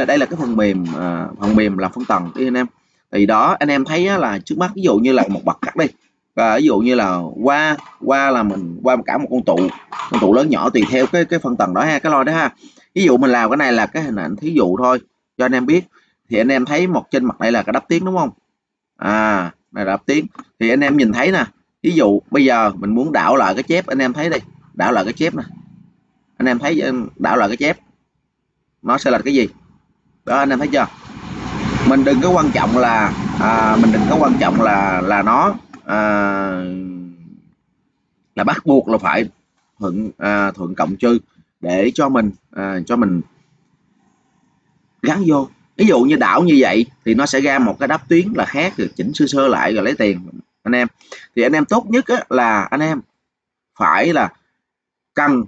là đây là cái phần mềm à, phần mềm làm phân tầng đi anh em. Thì đó anh em thấy là trước mắt ví dụ như là một bậc cắt đi. Và ví dụ như là qua qua là mình qua cả một con tụ con tụ lớn nhỏ tùy theo cái cái phân tầng đó ha cái loi đó ha. Ví dụ mình làm cái này là cái hình ảnh thí dụ thôi cho anh em biết. Thì anh em thấy một trên mặt này là cái đắp tiếng đúng không? À này là đắp tiếng. Thì anh em nhìn thấy nè ví dụ bây giờ mình muốn đảo lại cái chép anh em thấy đây đảo lại cái chép nè. Anh em thấy đảo lại cái chép nó sẽ là cái gì? Đó anh em thấy chưa? Mình đừng có quan trọng là à, mình đừng có quan trọng là là nó à, là bắt buộc là phải thuận à, thuận cộng trừ để cho mình à, cho mình gắn vô. Ví dụ như đảo như vậy thì nó sẽ ra một cái đáp tuyến là khác rồi chỉnh sơ sơ lại rồi lấy tiền anh em. Thì anh em tốt nhất á, là anh em phải là cần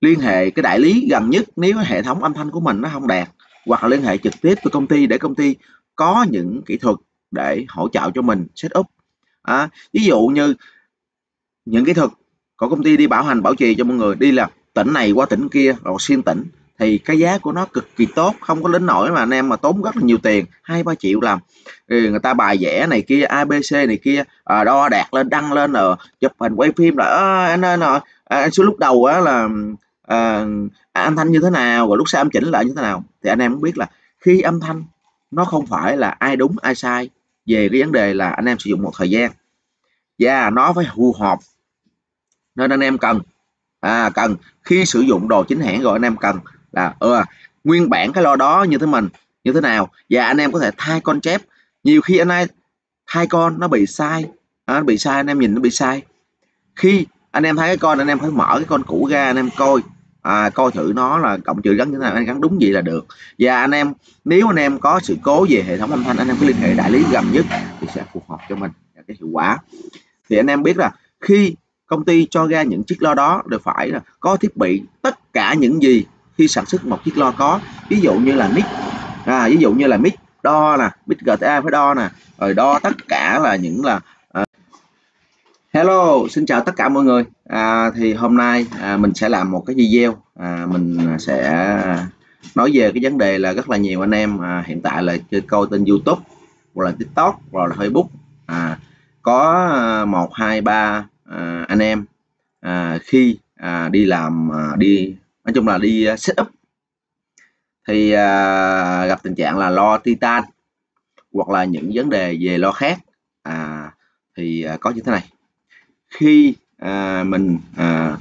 liên hệ cái đại lý gần nhất. Nếu hệ thống âm thanh của mình nó không đạt hoặc là liên hệ trực tiếp với công ty để công ty có những kỹ thuật để hỗ trợ cho mình setup à, ví dụ như những kỹ thuật của công ty đi bảo hành bảo trì cho mọi người đi là tỉnh này qua tỉnh kia rồi xuyên tỉnh thì cái giá của nó cực kỳ tốt không có đến nổi mà anh em mà tốn rất là nhiều tiền hai ba triệu làm. Ừ, người ta bài vẽ này kia abc này kia à, đo đạt lên đăng lên rồi chụp hình quay phim là ờ, à, anh ơi à, anh số lúc đầu á là Ờ, à, âm thanh như thế nào và lúc sau âm chỉnh lại như thế nào? Thì anh em cũng biết là khi âm thanh nó không phải là ai đúng ai sai về cái vấn đề là anh em sử dụng một thời gian. Và nó phải phù hợp nên anh em cần à, cần khi sử dụng đồ chính hãng rồi anh em cần là ừ, nguyên bản cái lo đó như thế mình như thế nào? Và anh em có thể thay con chép. Nhiều khi anh em thay con nó bị sai à, nó bị sai anh em nhìn nó bị sai. Khi anh em thấy cái con anh em phải mở cái con cũ ra anh em coi à, coi thử nó là cộng trừ gắn như thế nào anh gắn đúng gì là được. Và anh em nếu anh em có sự cố về hệ thống âm thanh anh em cứ liên hệ đại lý gần nhất thì sẽ phù hợp cho mình cái hiệu quả. Thì anh em biết là khi công ty cho ra những chiếc lo đó đều phải là có thiết bị tất cả những gì khi sản xuất một chiếc lo có. Ví dụ như là mic. À, ví dụ như là mic đo nè mic GTA phải đo nè rồi đo tất cả là những là. Hello xin chào tất cả mọi người. À, thì hôm nay à, mình sẽ làm một cái video. À, mình sẽ nói về cái vấn đề là rất là nhiều anh em à, hiện tại là chơi coi tên YouTube hoặc là TikTok hoặc là Facebook. À, có một hai ba à, anh em à, khi à, đi làm à, đi nói chung là đi à, uh, setup thì à, gặp tình trạng là lo titan hoặc là những vấn đề về lo khác. À, thì à, có như thế này khi à, mình à,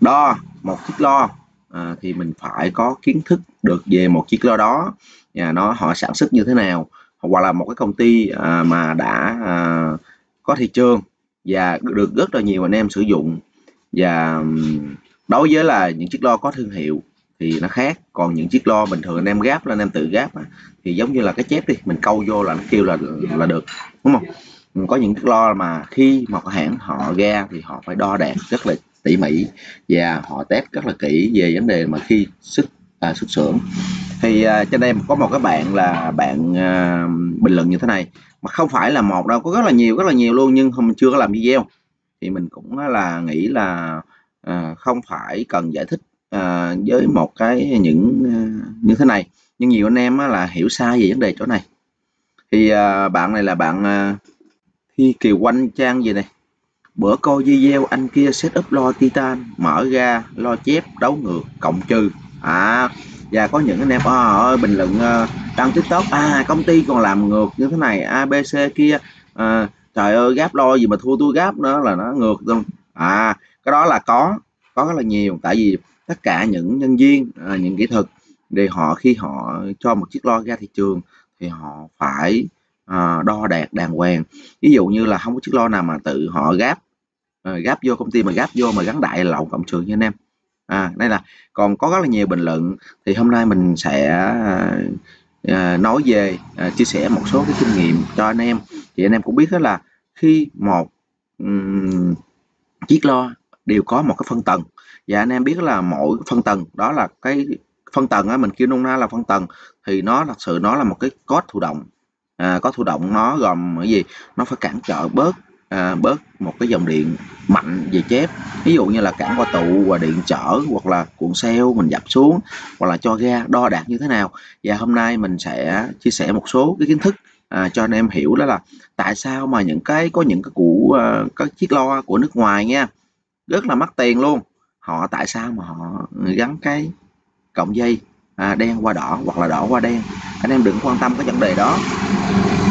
đo một chiếc lo à, thì mình phải có kiến thức được về một chiếc lo đó và nó họ sản xuất như thế nào. Hoặc là một cái công ty à, mà đã à, có thị trường và được rất là nhiều anh em sử dụng và đối với là những chiếc lo có thương hiệu thì nó khác. Còn những chiếc lo bình thường anh em gáp lên anh em tự gáp thì giống như là cái chép đi mình câu vô là nó kêu là là được đúng không? Có những cái lo mà khi một hãng họ ra thì họ phải đo đạc rất là tỉ mỉ và họ test rất là kỹ về vấn đề mà khi xuất à, xuất xưởng. Thì à, trên đây có một cái bạn là bạn à, bình luận như thế này mà không phải là một đâu có rất là nhiều rất là nhiều luôn nhưng không chưa có làm video. Thì mình cũng là nghĩ là à, không phải cần giải thích à, với một cái những à, như thế này. Nhưng nhiều anh em á, là hiểu sai về vấn đề chỗ này. Thì à, bạn này là bạn à, thi kỳ quanh trang gì này bữa coi video anh kia setup lo titan mở ra lo chép đấu ngược cộng trừ. À và có những anh em à, ơi bình luận uh, đăng tiktok à công ty còn làm ngược như thế này abc kia à, trời ơi gáp lo gì mà thua tôi gáp nữa là nó ngược luôn. À cái đó là có có rất là nhiều tại vì tất cả những nhân viên à, những kỹ thuật thì họ khi họ cho một chiếc lo ra thị trường thì họ phải Ờ, đo đạt đàng hoàng. Ví dụ như là không có chiếc lo nào mà tự họ gáp ờ, gáp vô công ty mà gáp vô mà gắn đại lậu cộng trường nha anh em. À đây là còn có rất là nhiều bình luận. Thì hôm nay mình sẽ ờ, nói về chia sẻ một số cái kinh nghiệm cho anh em. Thì anh em cũng biết đó là khi một um, chiếc lo đều có một cái phân tầng. Và anh em biết là mỗi phân tầng đó là cái phân tầng á mình kêu nôm na là phân tầng thì nó thật sự nó là một cái code thụ động à, có thụ động nó gồm cái gì? Nó phải cản trở bớt à, bớt một cái dòng điện mạnh về chép. Ví dụ như là cản qua tụ và điện trở hoặc là cuộn xeo mình dập xuống hoặc là cho ga đo đạt như thế nào. Và hôm nay mình sẽ chia sẻ một số cái kiến thức à, cho anh em hiểu đó là tại sao mà những cái có những cái củ uh, các chiếc loa của nước ngoài nha rất là mắc tiền luôn. Họ tại sao mà họ gắn cái cọng dây à, đen qua đỏ hoặc là đỏ qua đen. Anh em đừng quan tâm cái vấn đề đó.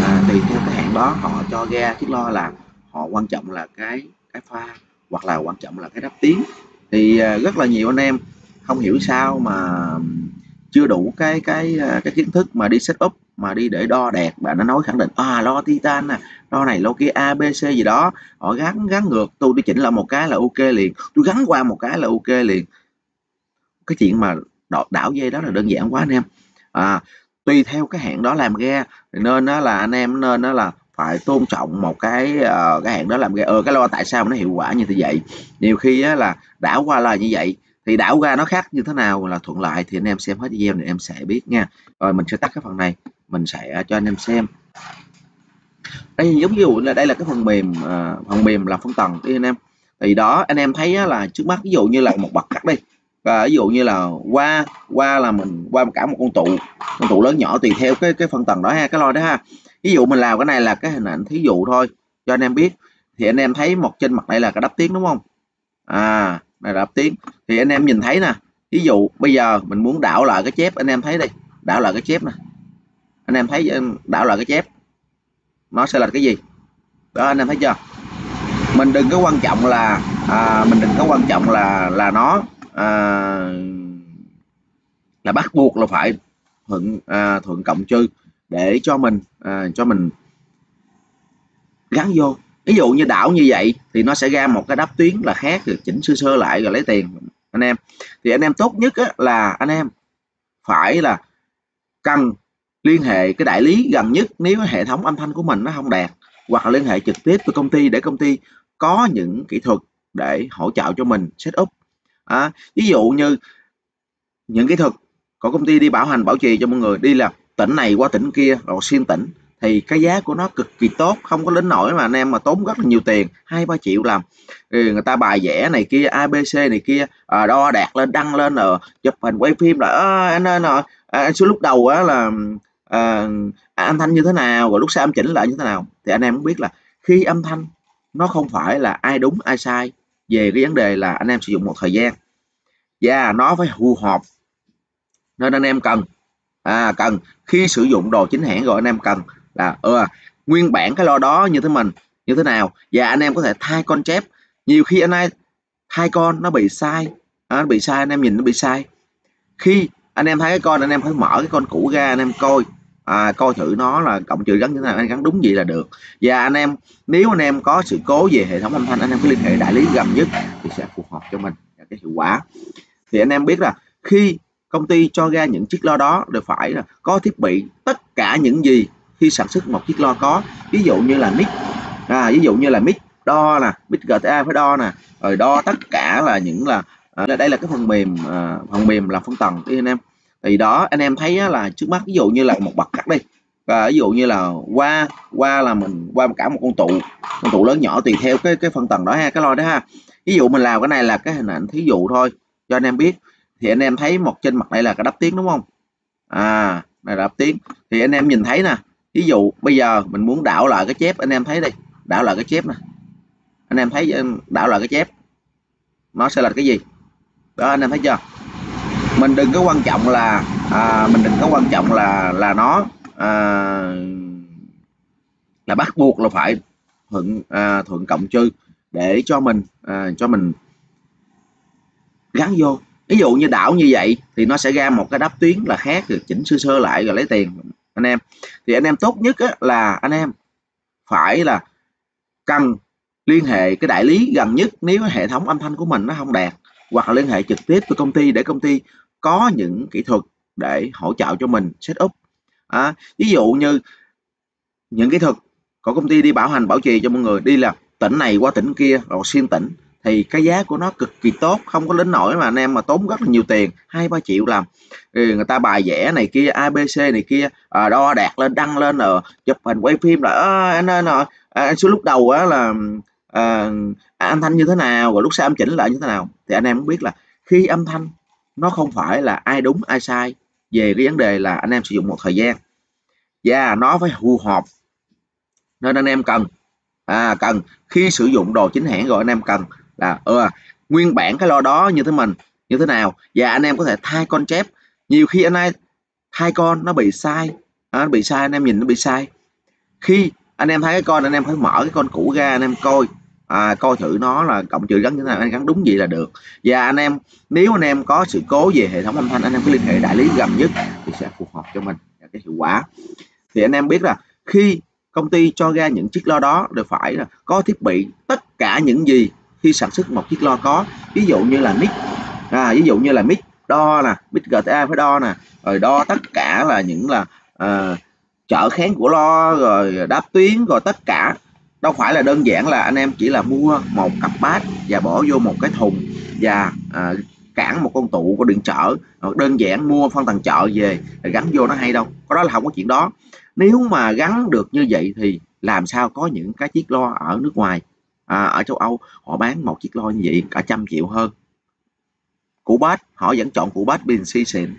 À, tùy theo cái hãng đó họ cho ra chiếc lo là họ quan trọng là cái cái pha hoặc là quan trọng là cái đắp tiếng. Thì à, rất là nhiều anh em không hiểu sao mà chưa đủ cái cái à, cái kiến thức mà đi setup mà đi để đo đẹp và nó nói khẳng định à lo titan à, nè đo này lo kia abc gì đó. Họ gắn gắn ngược. Tôi đi chỉnh lại một cái là ok liền. Tôi gắn qua một cái là ok liền. Cái chuyện mà đảo, đảo dây đó là đơn giản quá anh em. À, tùy theo cái hãng đó làm ghe nên đó là anh em nên đó là phải tôn trọng một cái uh, cái hãng đó làm ghe. Ờ cái lo tại sao nó hiệu quả như thế vậy? Nhiều khi á, là đảo qua là như vậy thì đảo ra nó khác như thế nào là thuận lợi thì anh em xem hết video này em sẽ biết nha. Rồi mình sẽ tắt cái phần này mình sẽ ờ, cho anh em xem. Đây giống như là đây là cái phần mềm uh, phần mềm là phân tầng đi anh em. Thì đó anh em thấy là trước mắt ví dụ như là một bậc cắt đi và ví dụ như là qua qua là mình qua cả một con tụ con tụ lớn nhỏ tùy theo cái cái phân tầng đó ha cái loi đó ha. Ví dụ mình làm cái này là cái hình ảnh thí dụ thôi cho anh em biết. Thì anh em thấy một trên mặt này là cái đắp tiếng đúng không? À này là đắp tiếng. Thì anh em nhìn thấy nè ví dụ bây giờ mình muốn đảo lại cái chép anh em thấy đây đảo lại cái chép nè. Anh em thấy đảo lại cái chép nó sẽ là cái gì? Đó anh em thấy chưa? Mình đừng có quan trọng là à, mình đừng có quan trọng là là nó à, là bắt buộc là phải thuận à, thuận cộng trừ để cho mình à, cho mình gắn vô. Ví dụ như đảo như vậy thì nó sẽ ra một cái đáp tuyến là khác rồi chỉnh sơ sơ lại rồi lấy tiền anh em. Thì anh em tốt nhất á, là anh em phải là cần liên hệ cái đại lý gần nhất nếu hệ thống âm thanh của mình nó không đạt hoặc là liên hệ trực tiếp với công ty để công ty có những kỹ thuật để hỗ trợ cho mình setup à, ví dụ như những kỹ thuật của công ty đi bảo hành bảo trì cho mọi người đi là tỉnh này qua tỉnh kia rồi xuyên tỉnh thì cái giá của nó cực kỳ tốt không có đến nổi mà anh em mà tốn rất là nhiều tiền hai ba triệu làm thì người ta bài vẽ này kia abc này kia à, đo đạt lên đăng lên rồi chụp hình quay phim là à, anh ơi à, anh lúc đầu á là à, âm thanh như thế nào rồi lúc sau âm chỉnh lại như thế nào thì anh em cũng biết là khi âm thanh nó không phải là ai đúng ai sai về cái vấn đề là anh em sử dụng một thời gian. Và nó phải phù hợp. Nên anh em cần. À, cần. Khi sử dụng đồ chính hãng rồi anh em cần là ừ, nguyên bản cái lo đó như thế mình như thế nào. Và anh em có thể thay con chép nhiều khi anh em thay con nó bị sai. À, nó bị sai anh em nhìn nó bị sai. Khi anh em thấy cái con anh em phải mở cái con cũ ra anh em coi à, coi thử nó là cộng trừ gắn như thế nào anh gắn đúng gì là được. Và anh em nếu anh em có sự cố về hệ thống âm thanh anh em cứ liên hệ đại lý gần nhất thì sẽ phù hợp cho mình cái hiệu quả. Thì anh em biết là khi công ty cho ra những chiếc lo đó đều phải là có thiết bị tất cả những gì khi sản xuất một chiếc lo có. Ví dụ như là mic. À, ví dụ như là mic đo nè mic GTA phải đo nè rồi đo tất cả là những là à, đây là cái phần mềm à, phần mềm làm phân tầng. Đi anh em thì đó, anh em thấy là trước mắt, ví dụ như là một bậc cắt đi, và ví dụ như là qua qua là mình, qua cả một con tụ con tụ lớn nhỏ tùy theo cái cái phân tầng đó ha, cái loi đó ha. Ví dụ mình làm cái này là cái hình ảnh thí dụ thôi, cho anh em biết. Thì anh em thấy một trên mặt này là cái đắp tiếng đúng không? À này là đắp tiếng. Thì anh em nhìn thấy nè, ví dụ bây giờ mình muốn đảo lại cái chép, anh em thấy đây, đảo lại cái chép nè. Anh em thấy đảo lại cái chép, nó sẽ là cái gì? Đó, anh em thấy chưa? Mình đừng có quan trọng là à, mình đừng có quan trọng là là nó à, là bắt buộc là phải thuận à, thuận cộng trừ để cho mình à, cho mình gắn vô. Ví dụ như đảo như vậy thì nó sẽ ra một cái đáp tuyến là khác rồi chỉnh sơ sơ lại rồi lấy tiền anh em. Thì anh em tốt nhất á, là anh em phải là cần liên hệ cái đại lý gần nhất. Nếu hệ thống âm thanh của mình nó không đạt hoặc là liên hệ trực tiếp với công ty để công ty có những kỹ thuật để hỗ trợ cho mình setup à, ví dụ như những kỹ thuật của công ty đi bảo hành bảo trì cho mọi người đi là tỉnh này qua tỉnh kia rồi xuyên tỉnh thì cái giá của nó cực kỳ tốt không có đến nổi mà anh em mà tốn rất là nhiều tiền hai ba triệu làm. Thì người ta bài vẽ này kia abc này kia à, đo đạt lên đăng lên rồi chụp hình quay phim là à, anh ơi ờ, à, số lúc đầu á là à, âm thanh như thế nào rồi lúc sau âm chỉnh lại như thế nào. Thì anh em cũng biết là khi âm thanh nó không phải là ai đúng ai sai. Về cái vấn đề là anh em sử dụng một thời gian. Và nó phải phù hợp nên anh em cần à, cần. Khi sử dụng đồ chính hãng rồi anh em cần là ừ, nguyên bản cái lo đó như thế mình như thế nào. Và anh em có thể thay con chép. Nhiều khi anh ấy thay con nó bị sai. À, nó bị sai anh em nhìn nó bị sai. Khi anh em thấy cái con anh em phải mở cái con cũ ra anh em coi à, coi thử nó là cộng trừ gắn như thế nào anh gắn đúng gì là được. Và anh em nếu anh em có sự cố về hệ thống âm thanh anh em cứ liên hệ đại lý gần nhất thì sẽ phù hợp cho mình cái hiệu quả. Thì anh em biết là khi công ty cho ra những chiếc lo đó đều phải là có thiết bị tất cả những gì khi sản xuất một chiếc lo có. Ví dụ như là mic. À, ví dụ như là mic đo nè mic GTA phải đo nè rồi đo tất cả là những là uh, chợ kháng của lo rồi đáp tuyến rồi tất cả đâu phải là đơn giản là anh em chỉ là mua một cặp bát và bỏ vô một cái thùng và à, cản một con tụ của điện chợ. Đơn giản mua phân tầng chợ về gắn vô nó hay đâu. Có đó là không có chuyện đó. Nếu mà gắn được như vậy thì làm sao có những cái chiếc lo ở nước ngoài à, ở châu Âu họ bán một chiếc lo như vậy cả trăm triệu hơn. Củ bát họ vẫn chọn củ bát pin xịn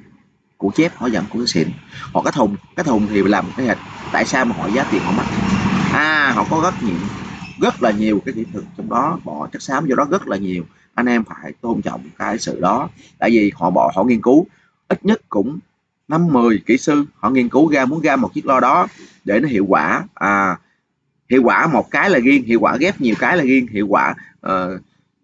củ chép họ vẫn củ xịn họ cái thùng cái thùng thì làm cái hệt. Tại sao mà họ giá tiền họ mắc? À họ có rất nhiều rất là nhiều cái kỹ thuật trong đó bỏ chất xám vô đó rất là nhiều. Anh em phải tôn trọng cái sự đó tại vì họ bỏ họ nghiên cứu ít nhất cũng năm mười kỹ sư họ nghiên cứu ra muốn ra một chiếc lo đó để nó hiệu quả. À hiệu quả một cái là riêng hiệu quả ghép nhiều cái là riêng hiệu quả uh,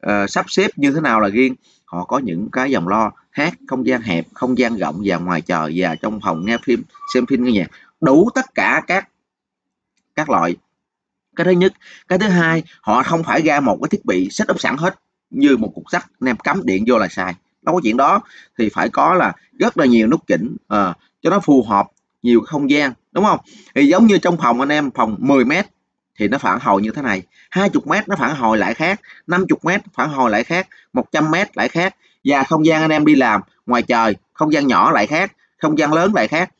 uh, sắp xếp như thế nào là riêng. Họ có những cái dòng lo hát không gian hẹp không gian rộng và ngoài trời và trong phòng nghe phim xem phim nghe nhạc. Đủ tất cả các các loại. Cái thứ nhất cái thứ hai họ không phải ra một cái thiết bị setup sẵn hết như một cục sắt nem cắm điện vô là xài đâu có chuyện đó. Thì phải có là rất là nhiều nút chỉnh à, ờ, cho nó phù hợp nhiều không gian đúng không? Thì giống như trong phòng anh em phòng 10 mét thì nó phản hồi như thế này. 20 mét nó phản hồi lại khác 50 mét phản hồi lại khác 100 mét lại khác. Và không gian anh em đi làm ngoài trời không gian nhỏ lại khác không gian lớn lại khác.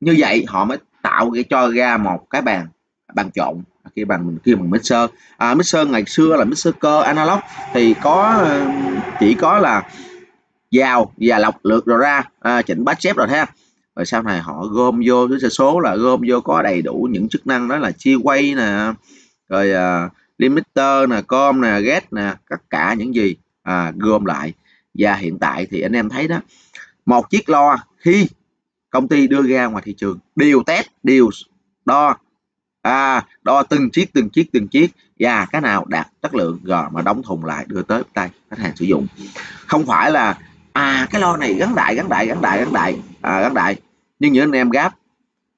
Như vậy họ mới tạo để cho ra một cái bàn bàn trộn khi bằng mình kia bằng mixer. À, mixer ngày xưa là mixer cơ analog thì có chỉ có là vào và lọc lượt rồi ra à, chỉnh bát chép rồi ha. Rồi sau này họ gom vô cái số là gom vô có đầy đủ những chức năng đó là chia quay nè rồi uh, limiter nè com nè get nè tất cả những gì à, gom lại. Và hiện tại thì anh em thấy đó một chiếc lo khi công ty đưa ra ngoài thị trường. Đều test đều đo. À, đo từng chiếc từng chiếc từng chiếc. Và cái nào đạt chất lượng rồi mà đóng thùng lại đưa tới tay khách hàng sử dụng. Không phải là à cái lo này gắn đại gắn đại gắn đại gắn đại. À, gắn đại. Nhưng những anh em gáp.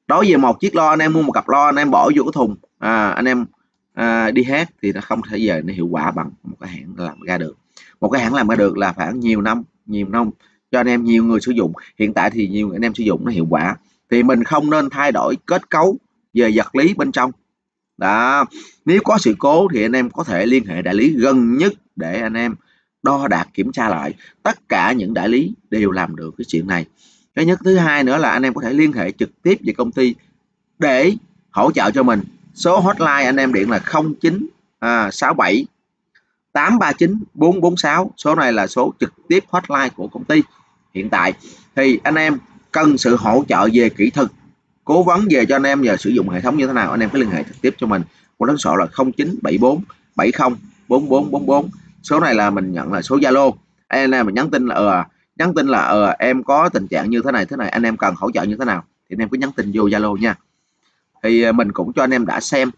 Đối với một chiếc lo anh em mua một cặp lo anh em bỏ vô cái thùng. À, anh em à, đi hát thì nó không thể về nó hiệu quả bằng một cái hãng làm ra được. Một cái hãng làm ra được là phải nhiều năm nhiều năm cho anh em nhiều người sử dụng. Hiện tại thì nhiều anh em sử dụng nó hiệu quả. Thì mình không nên thay đổi kết cấu về vật lý bên trong. Đó. Nếu có sự cố thì anh em có thể liên hệ đại lý gần nhất để anh em đo đạt kiểm tra lại. Tất cả những đại lý đều làm được cái chuyện này. Cái nhất thứ hai nữa là anh em có thể liên hệ trực tiếp về công ty để hỗ trợ cho mình. Số hotline anh em điện là 09 à, 67 839 446 số này là số trực tiếp hotline của công ty hiện tại, thì anh em cần sự hỗ trợ về kỹ thuật, cố vấn về cho anh em giờ sử dụng hệ thống như thế nào, anh em cứ liên hệ trực tiếp cho mình. Của số sổ là 0974 70 4444 số này là mình nhận là số Zalo. Anh em mình nhắn tin là ờ nhắn tin là ờ em có tình trạng như thế này thế này, anh em cần hỗ trợ như thế nào, thì anh em cứ nhắn tin vô Zalo nha. Thì ờ, mình cũng cho anh em đã xem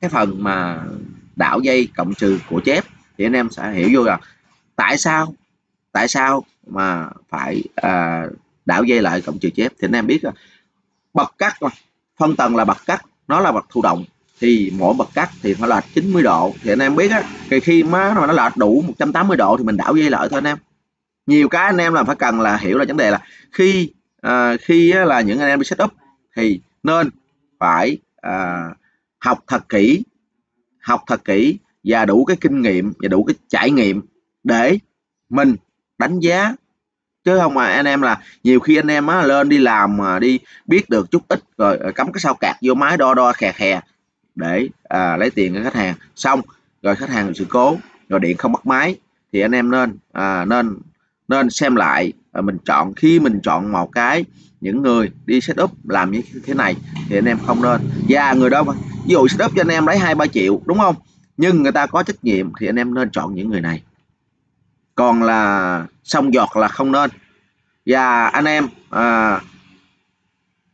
cái phần mà đảo dây cộng trừ của chép, thì anh em sẽ hiểu vô là tại sao tại sao mà phải à, đảo dây lại cộng trừ chép. Thì anh em biết là bậc cắt phân tầng là bậc cắt nó là bậc thụ động. Thì mỗi bậc cắt thì phải là 90 độ. Thì anh em biết á thì khi má nó lệch đủ 180 độ thì mình đảo dây lại thôi anh em. Nhiều cái anh em là phải cần là hiểu là vấn đề là khi à, khi là những anh em đi setup thì nên phải à, học thật kỹ học thật kỹ và đủ cái kinh nghiệm và đủ cái trải nghiệm để mình đánh giá. Chứ không mà anh em là nhiều khi anh em á lên đi làm mà đi biết được chút ít rồi cắm cái sao cạc vô máy đo đo khè khè. Để à, lấy tiền của khách hàng. Xong rồi khách hàng sự cố rồi điện không bắt máy thì anh em nên à, nên nên xem lại à, mình chọn khi mình chọn một cái những người đi setup làm như thế này thì anh em không nên. Và người đó ví dụ setup cho anh em lấy hai ba triệu đúng không? Nhưng người ta có trách nhiệm thì anh em nên chọn những người này còn là xong giọt là không nên. Và anh em à,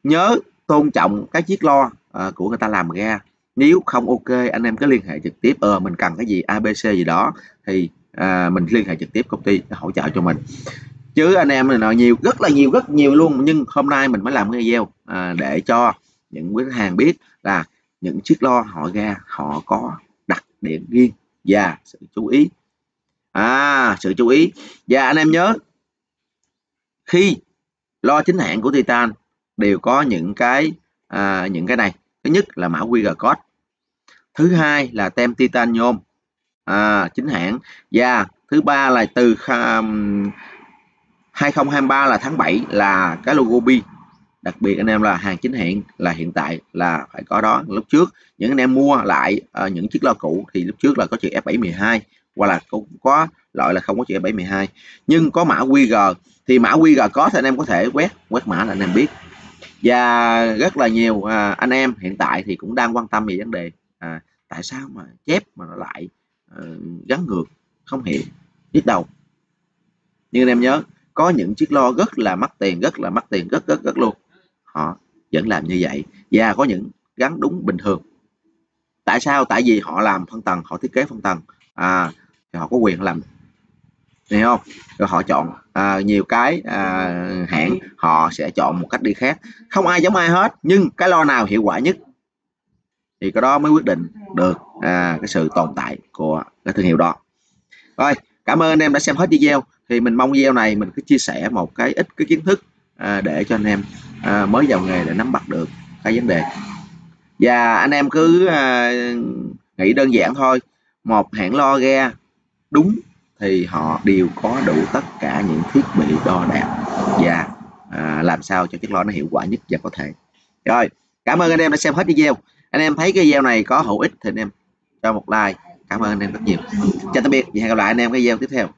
nhớ tôn trọng cái chiếc lo à, của người ta làm ra. Nếu không ok anh em cứ liên hệ trực tiếp ờ mình cần cái gì abc gì đó thì à, mình liên hệ trực tiếp công ty để hỗ trợ cho mình. Chứ anh em này nói nhiều rất là nhiều rất nhiều luôn. Nhưng hôm nay mình mới làm cái video à, để cho những quý hàng biết là những chiếc lo họ ra họ có đặc điểm riêng và sự chú ý à sự chú ý. Và anh em nhớ khi lo chính hãng của Titan đều có những cái à, những cái này. Thứ nhất là mã QR code. Thứ hai là tem Titan nhôm à, chính hãng. Và thứ ba là từ 2023 là tháng 7 là cái logo bi. Đặc biệt anh em là hàng chính hãng là hiện tại là phải có đó. Lúc trước những anh em mua lại uh, những chiếc lo cũ thì lúc trước là có chữ F712 hoặc là cũng có loại là không có chữ F712 nhưng có mã QR thì mã QR có thì anh em có thể quét quét mã là anh em biết. Và rất là nhiều à, anh em hiện tại thì cũng đang quan tâm về vấn đề à, tại sao mà chép mà nó lại à, gắn ngược không hiểu biết đầu. Nhưng anh em nhớ có những chiếc lo rất là mắc tiền rất là mắc tiền rất rất rất luôn. Họ vẫn làm như vậy và có những gắn đúng bình thường. Tại sao? Tại vì họ làm phân tầng họ thiết kế phân tầng. À thì họ có quyền làm. Hiểu không? Rồi họ chọn à, nhiều cái à, hãng họ sẽ chọn một cách đi khác. Không ai giống ai hết nhưng cái lo nào hiệu quả nhất thì cái đó mới quyết định được à, cái sự tồn tại của cái thương hiệu đó. Rồi cảm ơn anh em đã xem hết video. Thì mình mong video này mình cứ chia sẻ một cái ít cái kiến thức à, để cho anh em à, mới vào nghề để nắm bắt được cái vấn đề. Và anh em cứ à, nghĩ đơn giản thôi. Một hãng lo ga đúng thì họ đều có đủ tất cả những thiết bị đo đạc và à, làm sao cho chiếc lo nó hiệu quả nhất và có thể. Rồi cảm ơn anh em đã xem hết video. Anh em thấy cái video này có hữu ích thì anh em cho một like. Cảm ơn anh em rất nhiều. Chào tạm biệt và hẹn gặp lại anh em cái video tiếp theo.